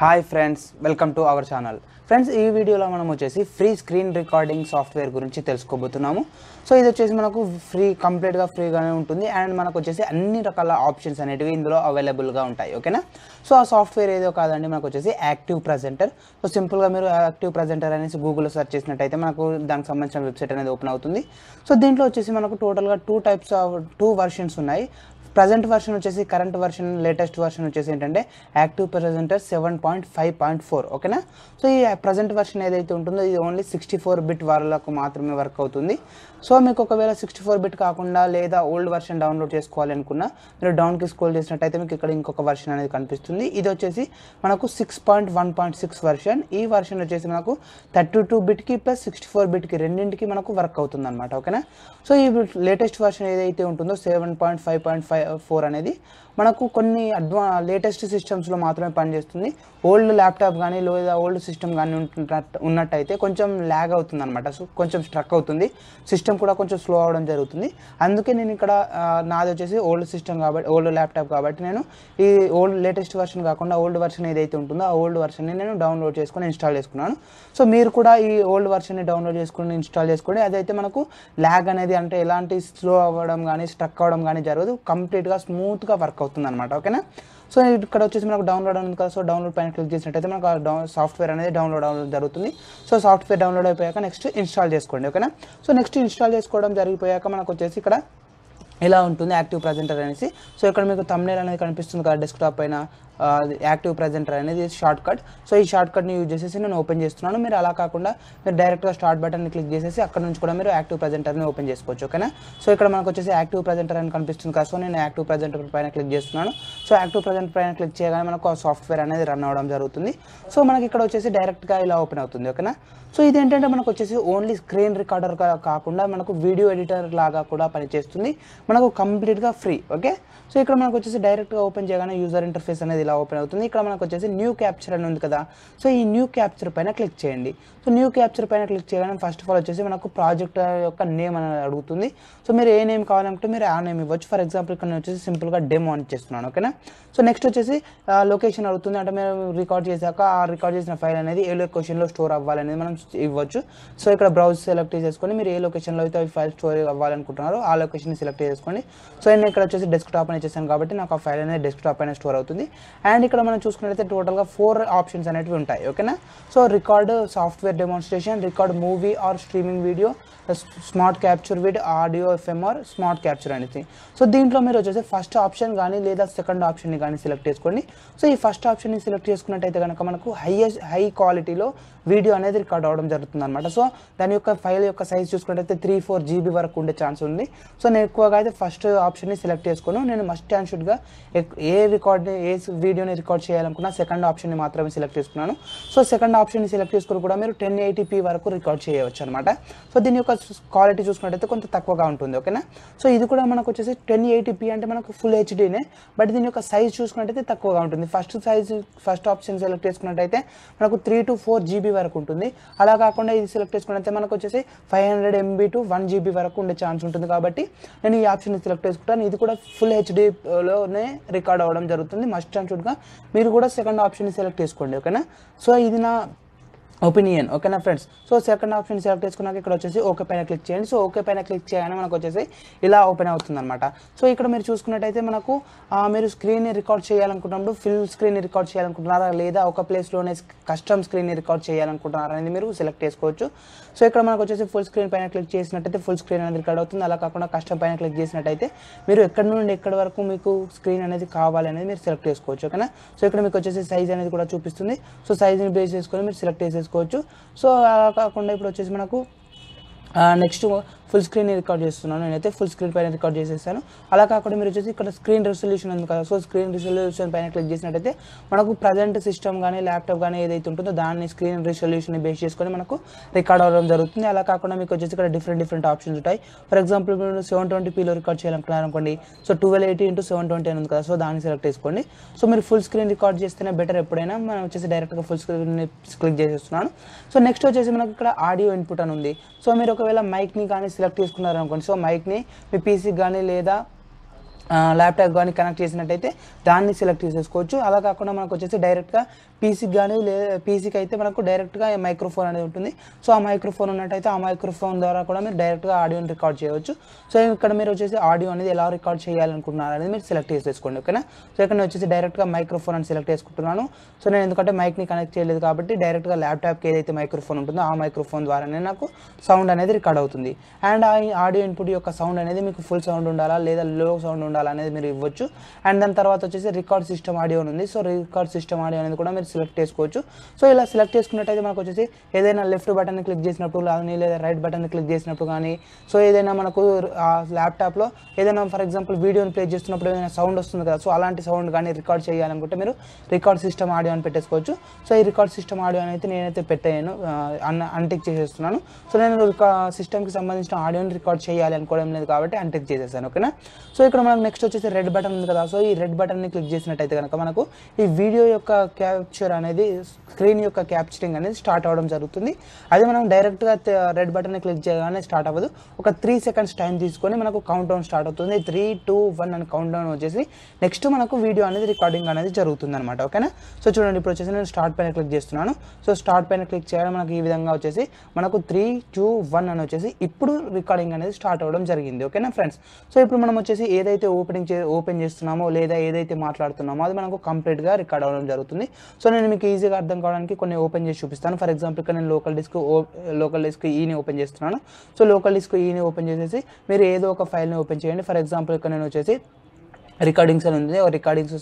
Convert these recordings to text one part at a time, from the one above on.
Hi friends welcome to our channel friends ఈ వీడియోలో మనం వచ్చేసి ఫ్రీ స్క్రీన్ రికార్డింగ్ సాఫ్ట్వేర్ గురించి తెలుసుకోబోతున్నాము. సో ఇది వచ్చేసి మనకు ఫ్రీ కంప్లీట్గా ఫ్రీగానే ఉంటుంది. అండ్ మనకు వచ్చేసి అన్ని రకాల ఆప్షన్స్ అనేటివి ఇందులో అవైలబుల్గా ఉంటాయి. ఓకేనా సో ఆ సాఫ్ట్వేర్ ఏదో కాదండి మనకు వచ్చేసి యాక్టివ్ ప్రజెంటర్ సో సింపుల్గా మీరు యాక్టివ్ ప్రజెంటర్ అనేసి గూగుల్లో సెర్చ్ చేసినట్టయితే మనకు దానికి సంబంధించిన వెబ్సైట్ అనేది ఓపెన్ అవుతుంది. సో దీంట్లో వచ్చేసి మనకు టోటల్గా two types of two versions ఉన్నాయి. ప్రజెంట్ వర్షన్ వచ్చేసి కరెంట్ వర్షన్ లేటెస్ట్ వర్షన్ వచ్చేసి ఏంటంటే active presenter seven point five point four ఓకేనా సో ఈ ప్రజెంట్ వర్షన్ ఏదైతే ఉంటుందో ఇది ఓన్లీ సిక్స్టీ ఫోర్ బిట్ వాళ్ళకు మాత్రమే వర్క్ అవుతుంది. సో మీకు ఒకవేళ సిక్స్టీ ఫోర్ బిట్ కాకుండా లేదా ఓల్డ్ వర్షన్ డౌన్లోడ్ చేసుకోవాలి అనుకున్నా మీరు డౌన్కి స్క్రోల్ చేసినట్టయితే మీకు ఇక్కడ ఇంకొక వర్షన్ అనేది కనిపిస్తుంది. ఇది వచ్చేసి మనకు six point one point six version ఈ వర్షన్ వచ్చేసి మనకు థర్టీ టూ బిట్కి ప్లస్ సిక్స్టీ ఫోర్ బిట్కి రెండింటికి మనకు వర్క్ అవుతుంది అనమాట ఓకేనా? సో ఈ లేటెస్ట్ వర్షన్ ఏదైతే ఉంటుందో seven point five point five four అనేది మనకు కొన్ని అడ్వా లేటెస్ట్ సిస్టమ్స్లో మాత్రమే పనిచేస్తుంది. ఓల్డ్ ల్యాప్టాప్ కానీ లేదా ఓల్డ్ సిస్టమ్ కానీ ఉంటున్నట్టు ఉన్నట్టయితే కొంచెం ల్యాగ్ అవుతుంది అనమాట సో కొంచెం స్ట్రక్ అవుతుంది. సిస్టమ్ కూడా కొంచెం స్లో అవడం జరుగుతుంది. అందుకే నేను ఇక్కడ నాది వచ్చేసి ఓల్డ్ సిస్టమ్ కాబట్టి ఓల్డ్ ల్యాప్టాప్ కాబట్టి నేను ఈ ఓల్డ్ లేటెస్ట్ వర్షన్ కాకుండా ఓల్డ్ వర్షన్ ఏదైతే ఉంటుందో ఆ ఓల్డ్ వర్షన్ని నేను డౌన్లోడ్ చేసుకొని ఇన్స్టాల్ చేసుకున్నాను. సో మీరు కూడా ఈ ఓల్డ్ వర్షన్ని డౌన్లోడ్ చేసుకుని ఇన్స్టాల్ చేసుకోండి అదైతే మనకు ల్యాగ్ అనేది అంటే ఎలాంటి స్లో అవ్వడం కానీ స్ట్రక్ అవ్వడం కానీ జరగదు. కంప్లీట్గా స్మూత్గా వర్క్ అవుతుంది. అనమాట ఓకేనా? సో ఇక్కడ వచ్చేసి మనకు డౌన్లోడ్ ఉంది కదా సో డౌన్లోడ్ పైన క్లిక్ చేసినట్టయితే మనకు డౌన్ సాఫ్ట్వేర్ అనేది డౌన్లోడ్ అవ్వడం జరుగుతుంది. సో సాఫ్ట్వేర్ డౌన్లోడ్ అయిపోయాక నెక్స్ట్ ఇన్స్టాల్ చేసుకోండి ఓకేనా? సో నెక్స్ట్ ఇన్స్టాల్ చేసుకోవడం జరిగిపోయాక మనకు వచ్చేసి ఇక్కడ ఇలా ఉంటుంది యాక్టివ్ ప్రజెంటర్ అనేసి. సో ఇక్కడ మీకు తమ్నేల్ అనేది కనిపిస్తుంది కదా డెస్క్టాప్ పైన. యాక్టివ్ ప్రజెంటర్ అనేది షార్ట్ కట్. సో ఈ షార్ట్ కట్ని యూజ్ చేసేసి నేను ఓపెన్ చేస్తున్నాను. మీరు అలా కాకుండా మీరు డైరెక్ట్గా స్టార్ట్ బటన్ని క్లిక్ చేసేసి అక్కడ నుంచి కూడా మీరు యాక్టివ్ ప్రజెంటర్ని ఓపెన్ చేసుకోవచ్చు ఓకేనా? సో ఇక్కడ మనకు వచ్చేసి యాక్టివ్ ప్రజెంటర్ అని కనిపిస్తుంది కదా సో నేను యాక్టివ్ ప్రజెంటర్ పైన క్లిక్ చేస్తున్నాను. సో యాక్టివ్ ప్రజెంటర్ పైన క్లిక్ చేయగానే మనకు సాఫ్ట్వేర్ అనేది రన్ అవ్వడం జరుగుతుంది. సో మనకి ఇక్కడ వచ్చేసి డైరెక్ట్గా ఇలా ఓపెన్ అవుతుంది ఓకేనా? సో ఇది ఏంటంటే మనకు వచ్చేసి ఓన్లీ స్క్రీన్ రికార్డర్ కాకుండా మనకు వీడియో ఎడిటర్ లాగా కూడా పనిచేస్తుంది. మనకు కంప్లీట్గా ఫ్రీ ఓకే? సో ఇక్కడ మనకు వచ్చేసి డైరెక్ట్గా ఓపెన్ చేయగానే యూజర్ ఇంటర్ఫేస్ అనేది ఇలా ఓపెన్ అవుతుంది. ఇక్కడ మనకు వచ్చేసి న్యూ క్యాప్చర్ అని ఉంది కదా. సో ఈ న్యూ క్యాప్చర్ పైన క్లిక్ చేయండి. సో న్యూ క్యాప్చర్ పైన క్లిక్ చేయగానే ఫస్ట్ ఆఫ్ ఆల్ వచ్చేసి మనకు ప్రాజెక్ట్ యొక్క నేమ్ అనేది అడుగుతుంది. సో మీరు ఏ నేమ్ కావాలంటే మీరు ఆ నేమ్ ఇవ్వచ్చు. ఫర్ ఎగ్జాంపుల్ ఇక్కడ నేను వచ్చేసి సింపుల్గా డెమో అని చేస్తున్నాను. ఓకేనా సో నెక్స్ట్ వచ్చేసి లొకేషన్ అడుగుతుంది. అంటే మీరు రికార్డ్ చేశాక ఆ రికార్డ్ చేసిన ఫైల్ అనేది ఏ లొకేషన్లో స్టోర్ అవ్వాలనేది మనం ఇవ్వచ్చు. సో ఇక్కడ బ్రౌజ్ సెలెక్ట్ చేసుకొని మీరు ఏ లొకేషన్లో అయితే అవి ఫైల్ స్టోర్ అవ్వాలనుకుంటున్నారో ఆ లొకేషన్ సెలెక్ట్ చేసుకోండి. సో నేను ఇక్కడ వచ్చేసి డెస్క్టాప్ అని చేశాను కాబట్టి నాకు ఆ ఫైల్ అనేది డెస్క్టాప్ అయినా స్టోర్ అవుతుంది. అండ్ ఇక్కడ మనం చూసుకున్నట్లయితే టోటల్గా ఫోర్ ఆప్షన్స్ అనేవి ఉంటాయి ఓకేనా so record software demonstration record movie or streaming video smart capture with audio FM or smart capture అనేది సో దీంట్లో మీరు వచ్చేసి ఫస్ట్ ఆప్షన్ కానీ లేదా సెకండ్ ఆప్షన్ని కానీ సెలెక్ట్ చేసుకోండి. సో ఈ ఫస్ట్ ఆప్షన్ని సెలెక్ట్ చేసుకున్నట్టయితే కనుక మనకు హైయెస్ట్ హై క్వాలిటీలో వీడియో అనేది రికార్డ్ అవ్వడం జరుగుతుంది అనమాట సో దాని యొక్క ఫైల్ యొక్క సైజ్ చూసుకున్నట్టయితే త్రీ ఫోర్ జీబీ వరకు ఉండే ఛాన్స్ ఉంది. సో నేను ఎక్కువగా అయితే ఫస్ట్ ఆప్షన్ని సెలెక్ట్ చేసుకోను. నేను మస్ట్ అండ్ షుడ్గా ఏ రికార్డ్ ఏ వీడియోని రికార్డ్ చేయాలనుకున్నా సెకండ్ ఆప్షన్ని మాత్రమే సెలెక్ట్ చేసుకున్నాను. సో సెకండ్ ఆప్షన్ని సెలెక్ట్ చేసుకుని కూడా మీరు టెన్ ఎయిటీపీ వరకు రికార్డ్ చేయవచ్చు అనమాట సో దీని యొక్క క్వాలిటీ చూసుకున్నట్టయితే కొంత తక్కువగా ఉంటుంది ఓకేనా సో ఇది కూడా మనకు వచ్చేసి టెన్ ఎయిటీపీ అంటే మనకు ఫుల్ హెచ్డీనే బట్ దీని యొక్క సైజ్ చూసుకున్నట్టయితే తక్కువగా ఉంటుంది. First size first option select చేసుకున్నట్టయితే మనకు త్రీ టు ఫోర్ జీబీ వరకు ఉంటుంది. అలా కాకుండా ఇది సెలెక్ట్ చేసుకున్నట్లయితే మనకు వచ్చేసి five hundred MB to one GB వరకు ఉండే ఛాన్స్ ఉంటుంది కాబట్టి నేను ఈ ఆప్షన్ సెలెక్ట్ చేసుకుంటాను. ఇది కూడా ఫుల్ హెచ్డీలోనే రికార్డ్ అవ్వడం జరుగుతుంది. మస్ట్ అండ్ షుడ్గా మీరు కూడా సెకండ్ ఆప్షన్ సెలెక్ట్ చేసుకోండి ఓకేనా సో ఇది నా ఒపీనియన్ ఓకేనా friends so second option select చేసుకున్నాక ఇక్కడ వచ్చేసి ఓకే పైన క్లిక్ చేయండి. సో ఓకే పైన క్లిక్ చేయగానే మనకు వచ్చేసి ఇలా ఓపెన్ అవుతుంది అనమాట సో ఇక్కడ మీరు చూసుకున్నట్టయితే మనకు మీరు స్క్రీన్ని రికార్డ్ చేయాలనుకున్నప్పుడు ఫుల్ స్క్రీన్ రికార్డ్ చేయాలనుకుంటున్నారా? లేదా ఒక ప్లేస్లోనే కస్టమ్ స్క్రీన్ రికార్డ్ చేయాలనుకుంటున్నారా అనేది మీరు సెలెక్ట్ చేసుకోవచ్చు. సో ఇక్కడ మనకు వచ్చేసి ఫుల్ స్క్రీన్ పైన క్లిక్ చేసినట్టయితే ఫుల్ స్క్రీన్ అనేది రికార్డ్ అవుతుంది. అలా కాకుండా కస్టమ్ పైన క్లిక్ చేసినట్టయితే మీరు ఎక్కడి నుండి ఎక్కడి వరకు మీకు స్క్రీన్ అనేది కావాలి అనేది మీరు సెలెక్ట్ చేసుకోవచ్చు. ఓకేనా సో ఇక్కడ మీకు వచ్చేసి సైజ్ అనేది కూడా చూపిస్తుంది. సో సైజ్ని బేస్ చేసుకొని మీరు సెలెక్ట్ చేసేసుకోవచ్చు సో అలా కాకుండా ఇప్పుడు వచ్చేసి మనకు నెక్స్ట్ ఫుల్ స్క్రీన్ రికార్డ్ చేస్తున్నాను. నేనైతే ఫుల్ స్క్రీన్ పైన రికార్డ్ చేసేసాను. అలా కాకుండా మీరు వచ్చేసి ఇక్కడ స్క్రీన్ రెసల్యూషన్ ఉంది కదా సో స్క్రీన్ రెసల్యూషన్ పైన క్లిక్ చేసినట్టయితే మనకు ప్రజెంట్ సిస్టమ్ కానీ ల్యాప్టాప్ కానీ ఏదైతే ఉంటుందో దాన్ని స్క్రీన్ రెసల్యూషన్ బేస్ చేసుకొని మనకు రికార్డ్ అవ్వడం జరుగుతుంది. అలా కాకుండా మీకు వచ్చేసి ఇక్కడ డిఫరెంట్ డిఫరెంట్ ఆప్షన్స్ ఉంటాయి. ఫర్ ఎగ్జాంపుల్ మీరు సెవెన్ ట్వంటీ పీలో రికార్డ్ చేయాలనుకున్నారు అనుకోండి so twelve eighty into seven twenty అని ఉంది కదా సో దాన్ని సెలెక్ట్ చేసుకోండి. సో మీరు ఫుల్ స్క్రీన్ రికార్డ్ చేస్తేనే బెటర్ ఎప్పుడైనా మనం వచ్చేసి డైరెక్ట్గా ఫుల్ స్క్రీన్ క్లిక్ చేసేస్తున్నాను. సో నెక్స్ట్ వచ్చేసి మనకు ఇక్కడ ఆడియో ఇన్పుట్ అని ఉంది. సో మీరు ఒకవేళ మైక్ని కానీ సెలెక్ట్ చేసుకున్నారు అనుకోండి సో మైక్ని మీ పీసీకి కానీ లేదా ల్యాప్టాప్ కానీ కనెక్ట్ చేసినట్టయితే దాన్ని సెలెక్ట్ చేసేసుకోవచ్చు. అలా కాకుండా మనకు వచ్చేసి డైరెక్ట్గా పీసీకి కానీ లే పీసీకి అయితే మనకు డైరెక్ట్గా మైక్రోఫోన్ అనేది ఉంటుంది. సో ఆ మైక్రోఫోన్ ఉన్నట్టయితే ఆ మైక్రోఫోన్ ద్వారా కూడా మీరు డైరెక్ట్గా ఆడియోని రికార్డ్ చేయవచ్చు. సో ఇక్కడ మీరు వచ్చేసి ఆడియో అనేది ఎలా రికార్డ్ చేయాలనుకుంటున్నారు అనేది మీరు సెలెక్ట్ చేసేసుకోండి ఓకేనా? సో ఇక్కడ వచ్చేసి డైరెక్ట్గా మైక్రోఫోన్ అని సెలెక్ట్ చేసుకుంటున్నాను. సో నేను ఎందుకంటే మైక్ని కనెక్ట్ చేయలేదు కాబట్టి డైరెక్ట్గా ల్యాప్టాప్కి ఏదైతే మైక్రోఫోన్ ఉంటుందో ఆ మైక్రోఫోన్ ద్వారానే నాకు సౌండ్ అనేది రికార్డ్ అవుతుంది. అండ్ ఆ ఆడియో ఇన్పుట్ యొక్క సౌండ్ అనేది మీకు ఫుల్ సౌండ్ ఉండాలా లేదా లో సౌండ్ ఉండాలా అనేది మీరు ఇవ్వచ్చు. అండ్ దాని తర్వాత వచ్చేసి రికార్డ్ సిస్టమ్ ఆడియో ఉంది. సో రికార్డ్ సిస్టమ్ ఆడియో అనేది కూడా మీరు సెలెక్ట్ చేసుకోవచ్చు. సో ఇలా సెలెక్ట్ చేసుకున్నట్టయితే మనకు వచ్చేసి ఏదైనా లెఫ్ట్ బటన్ క్లిక్ చేసినప్పుడు కానీ లేదా రైట్ బటన్ క్లిక్ చేసినప్పుడు కానీ సో ఏదైనా మనకు ఆ ల్యాప్టాప్లో ఏదైనా ఫర్ ఎగ్జాంపుల్ వీడియోని ప్లే చేస్తున్నప్పుడు ఏదైనా సౌండ్ వస్తుంది కదా సో అలాంటి సౌండ్ కానీ రికార్డ్ చేయాలనుకుంటే మీరు రికార్డ్ సిస్టమ్ ఆడియో అని పెట్టేసుకోవచ్చు. సో ఈ రికార్డ్ సిస్టమ్ ఆడియో అయితే నేనైతే పెట్టాను అన్ అన్టిక్ చేసేస్తున్నాను. సో నేను సిస్టమ్కి సంబంధించిన ఆడియోని రికార్డ్ చేయాలి అనుకోవడం లేదు కాబట్టి అన్టిక్ చేసేసాను ఓకేనా సో ఇక్కడ మనకు నెక్స్ట్ వచ్చేసి రెడ్ బటన్ ఉంది కదా సో ఈ రెడ్ బటన్ని క్లిక్ చేసినట్టయితే కనుక మనకు ఈ వీడియో యొక్క క్యాప్చర్ అనేది స్క్రీన్ యొక్క క్యాప్చరింగ్ అనేది స్టార్ట్ అవ్వడం జరుగుతుంది. అది మనం డైరెక్ట్గా రెడ్ బటన్ని క్లిక్ చేయగానే స్టార్ట్ అవ్వదు. ఒక త్రీ సెకండ్స్ టైం తీసుకొని మనకు కౌంట్ డౌన్ స్టార్ట్ అవుతుంది. త్రీ టూ వన్ అని కౌంట్ డౌన్ వచ్చేసి నెక్స్ట్ మనకు వీడియో అనేది రికార్డింగ్ అనేది జరుగుతుంది అనమాట ఓకేనా? సో చూడండి ఇప్పుడు వచ్చేసి నేను స్టార్ట్ పైన క్లిక్ చేస్తున్నాను. సో స్టార్ట్ పైన క్లిక్ చేయడం మనకి ఈ విధంగా వచ్చేసి మనకు త్రీ టూ వన్ అని వచ్చేసి ఇప్పుడు రికార్డింగ్ అనేది స్టార్ట్ అవ్వడం జరిగింది. ఓకేనా ఫ్రెండ్స్? సో ఇప్పుడు మనం వచ్చేసి ఏదైతే ఓపెనింగ్ చే ఓపెన్ చేస్తున్నామో లేదా ఏదైతే మాట్లాడుతున్నామో అది మనకు కంప్లీట్గా రికార్డ్ అవ్వడం జరుగుతుంది. సో నేను మీకు ఈజీగా అర్థం కావడానికి కొన్ని ఓపెన్ చేసి చూపిస్తాను. ఫర్ ఎగ్జాంపుల్ ఇక్కడ నేను లోకల్ డిస్క్ లోకల్ డిస్క్ ఈని ఓపెన్ చేస్తున్నాను. సో లోకల్ డిస్క్ ఈని ఓపెన్ చేసేసి మీరు ఏదో ఒక ఫైల్ని ఓపెన్ చేయండి. ఫర్ ఎగ్జాంపుల్ ఇక్కడ నేను వచ్చేసి రికార్డింగ్స్ అని ఉంది. రికార్డింగ్స్